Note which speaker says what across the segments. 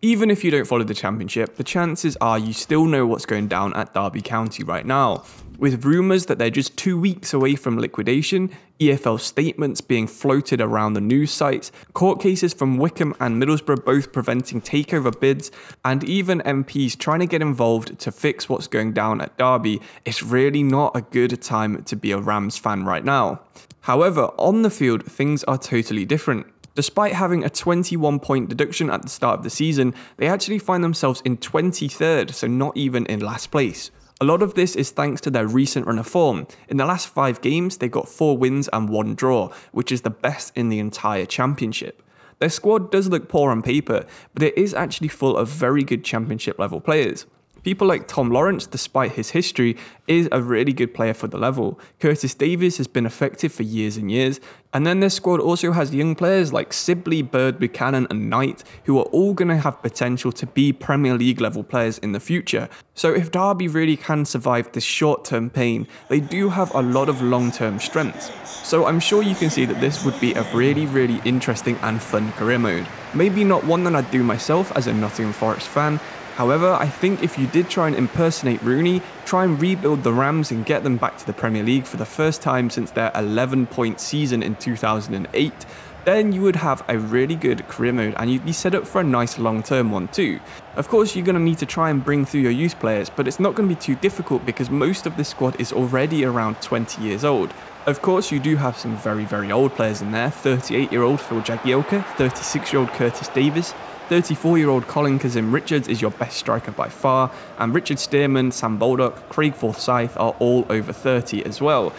Speaker 1: Even if you don't follow the championship, the chances are you still know what's going down at Derby County right now. With rumours that they're just two weeks away from liquidation, EFL statements being floated around the news sites, court cases from Wycombe and Middlesbrough both preventing takeover bids, and even MPs trying to get involved to fix what's going down at Derby, it's really not a good time to be a Rams fan right now. However, on the field, things are totally different. Despite having a 21 point deduction at the start of the season, they actually find themselves in 23rd, so not even in last place. A lot of this is thanks to their recent run of form. In the last five games, they got four wins and one draw, which is the best in the entire championship. Their squad does look poor on paper, but it is actually full of very good championship level players. People like Tom Lawrence, despite his history, is a really good player for the level. Curtis Davies has been effective for years and years. And then this squad also has young players like Sibley, Bird, Buchanan, and Knight, who are all going to have potential to be Premier League level players in the future. So if Derby really can survive this short term pain, they do have a lot of long term strengths. So I'm sure you can see that this would be a really, really interesting and fun career mode. Maybe not one that I'd do myself as a Nottingham Forest fan, However, I think if you did try and impersonate Rooney, try and rebuild the Rams and get them back to the Premier League for the first time since their 11 point season in 2008, then you would have a really good career mode and you'd be set up for a nice long term one too. Of course, you're going to need to try and bring through your youth players, but it's not going to be too difficult because most of this squad is already around 20 years old. Of course, you do have some very, very old players in there 38 year old Phil Jagielka, 36 year old Curtis Davies, 34 year old Colin Kazim Richards is your best striker by far, and Richard Stearman, Sam Baldock, Craig Forsyth are all over 30 as well.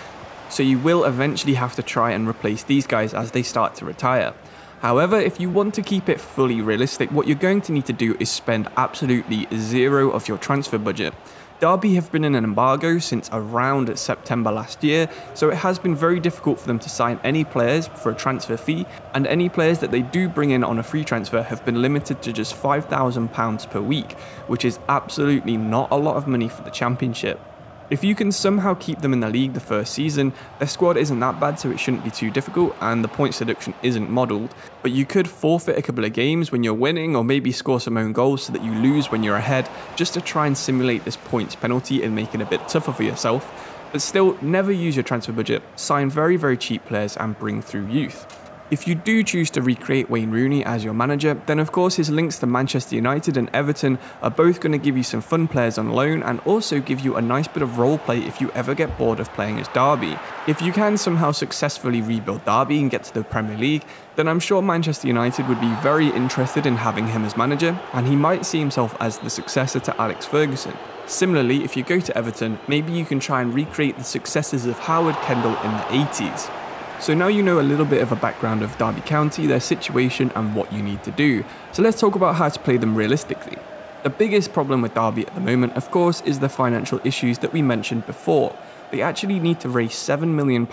Speaker 1: So you will eventually have to try and replace these guys as they start to retire. However, if you want to keep it fully realistic, what you're going to need to do is spend absolutely zero of your transfer budget. Derby have been in an embargo since around September last year, so it has been very difficult for them to sign any players for a transfer fee, and any players that they do bring in on a free transfer have been limited to just £5,000 per week, which is absolutely not a lot of money for the Championship. If you can somehow keep them in the league the first season, their squad isn't that bad, so it shouldn't be too difficult, and the points deduction isn't modelled. But you could forfeit a couple of games when you're winning, or maybe score some own goals so that you lose when you're ahead, just to try and simulate this points penalty and make it a bit tougher for yourself. But still, never use your transfer budget, sign very, very cheap players, and bring through youth. If you do choose to recreate Wayne Rooney as your manager, then of course his links to Manchester United and Everton are both going to give you some fun players on loan and also give you a nice bit of role play if you ever get bored of playing as Derby. If you can somehow successfully rebuild Derby and get to the Premier League, then I'm sure Manchester United would be very interested in having him as manager, and he might see himself as the successor to Alex Ferguson. Similarly, if you go to Everton, maybe you can try and recreate the successes of Howard Kendall in the 80s. So now you know a little bit of a background of Derby County, their situation, and what you need to do. So let's talk about how to play them realistically. The biggest problem with Derby at the moment, of course, is the financial issues that we mentioned before. They actually need to raise £7 million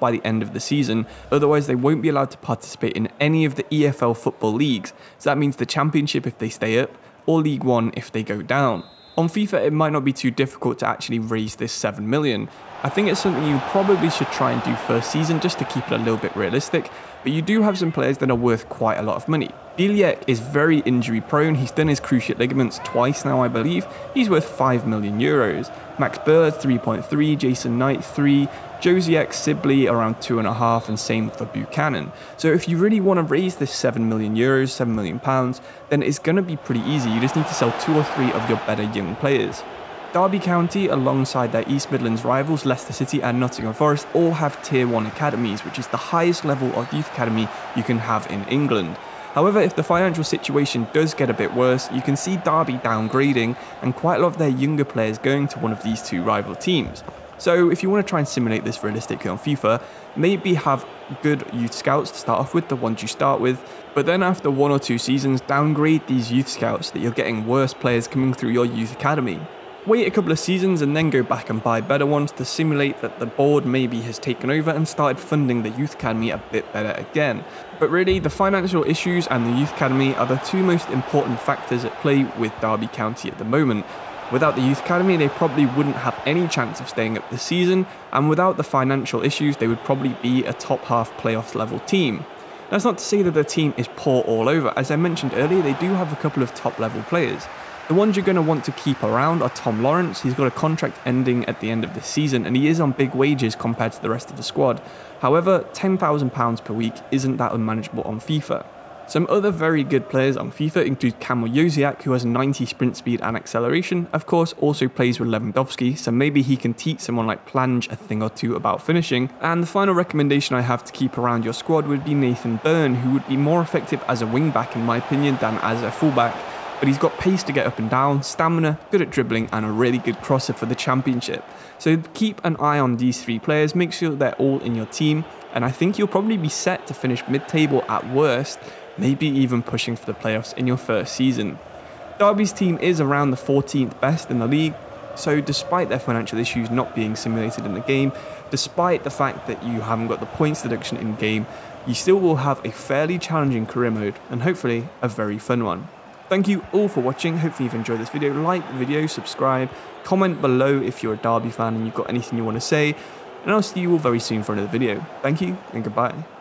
Speaker 1: by the end of the season, otherwise, they won't be allowed to participate in any of the EFL football leagues. So that means the Championship if they stay up, or League One if they go down. On FIFA, it might not be too difficult to actually raise this 7 million. I think it's something you probably should try and do first season just to keep it a little bit realistic, but you do have some players that are worth quite a lot of money. Bielik is very injury prone, he's done his cruciate ligaments twice now I believe, he's worth 5 million euros. Max Bird 3.3, Jason Knight 3, Josiek Sibley around 2.5 and same for Buchanan. So if you really want to raise this 7 million euros, 7 million pounds, then it's going to be pretty easy, you just need to sell 2 or 3 of your better young players. Derby County, alongside their East Midlands rivals Leicester City and Nottingham Forest, all have Tier 1 academies, which is the highest level of youth academy you can have in England. However, if the financial situation does get a bit worse, you can see Derby downgrading and quite a lot of their younger players going to one of these two rival teams. So, if you want to try and simulate this realistically on FIFA, maybe have good youth scouts to start off with, the ones you start with, but then after one or two seasons, downgrade these youth scouts that you're getting worse players coming through your youth academy wait a couple of seasons and then go back and buy better ones to simulate that the board maybe has taken over and started funding the Youth Academy a bit better again. But really, the financial issues and the Youth Academy are the two most important factors at play with Derby County at the moment. Without the Youth Academy, they probably wouldn't have any chance of staying up this season, and without the financial issues, they would probably be a top half playoffs level team. That's not to say that the team is poor all over, as I mentioned earlier, they do have a couple of top level players. The ones you're going to want to keep around are Tom Lawrence. He's got a contract ending at the end of the season and he is on big wages compared to the rest of the squad. However, £10,000 per week isn't that unmanageable on FIFA. Some other very good players on FIFA include Kamil Józwiak, who has 90 sprint speed and acceleration, of course also plays with Lewandowski, so maybe he can teach someone like Plange a thing or two about finishing. And the final recommendation I have to keep around your squad would be Nathan Byrne, who would be more effective as a wingback in my opinion than as a fullback but he's got pace to get up and down, stamina, good at dribbling, and a really good crosser for the championship. So keep an eye on these three players, make sure they're all in your team, and I think you'll probably be set to finish mid table at worst, maybe even pushing for the playoffs in your first season. Derby's team is around the 14th best in the league, so despite their financial issues not being simulated in the game, despite the fact that you haven't got the points deduction in game, you still will have a fairly challenging career mode and hopefully a very fun one. Thank you all for watching. Hopefully you've enjoyed this video. Like the video, subscribe, comment below if you're a Derby fan and you've got anything you want to say. And I'll see you all very soon for another video. Thank you and goodbye.